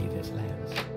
see this lens.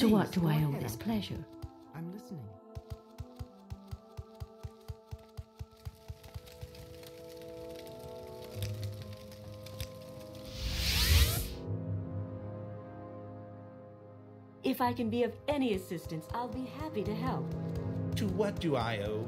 To what do I owe this pleasure? I'm listening. If I can be of any assistance, I'll be happy to help. To what do I owe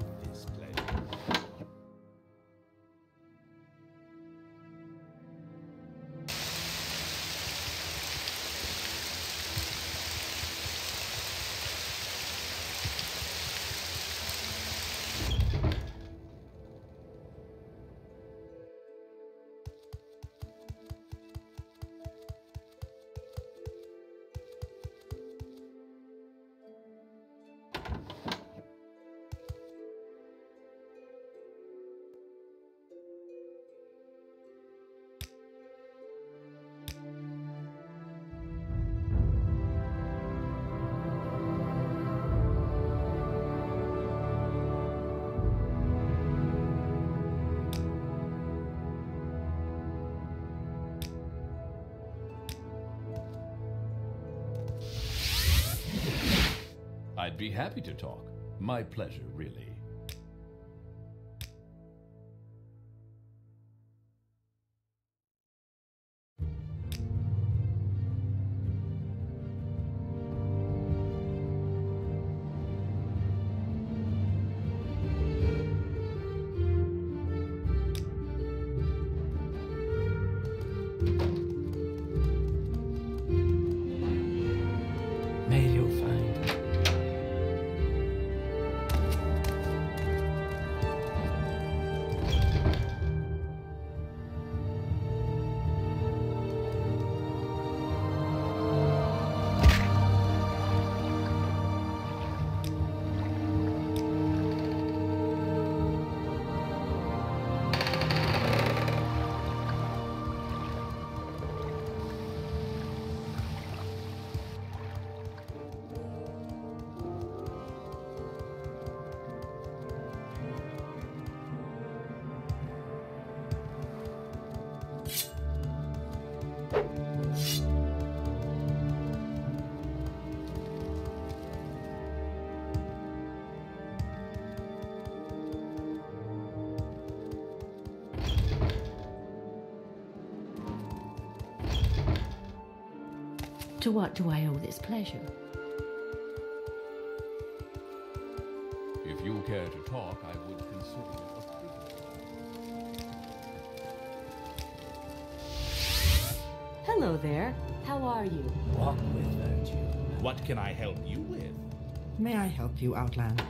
I'd be happy to talk. My pleasure, really. To what do I owe this pleasure? If you care to talk, I would consider it a privilege. Hello there. How are you? walk with virtue. What can I help you with? May I help you, Outland?